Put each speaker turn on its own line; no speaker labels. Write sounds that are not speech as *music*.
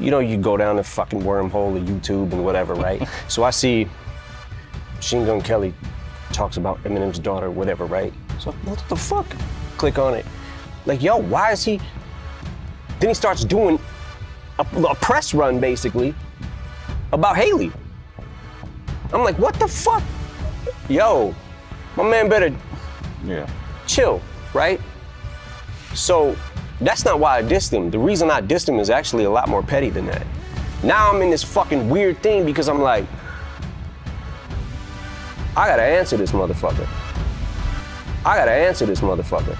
you know, you go down the fucking wormhole of YouTube and whatever, right? *laughs* so I see Machine Gun Kelly talks about Eminem's daughter, whatever, right? So what the fuck? Click on it. Like, yo, why is he? Then he starts doing a, a press run basically about Hailie. I'm like, what the fuck? Yo, my man better
Yeah.
chill, right? So that's not why I dissed him. The reason I dissed him is actually a lot more petty than that. Now I'm in this fucking weird thing because I'm like, I gotta answer this motherfucker. I gotta answer this motherfucker.